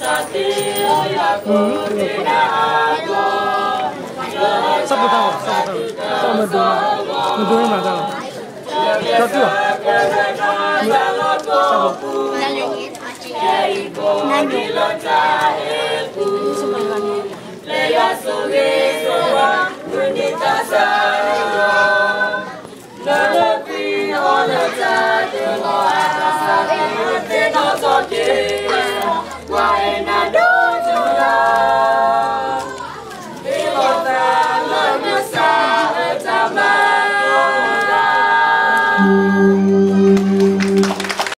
Dasati Yakutina Ako Sabu tahu, sabu tahu. Sama medona. Medona mana tahu? Satu ah. Why not?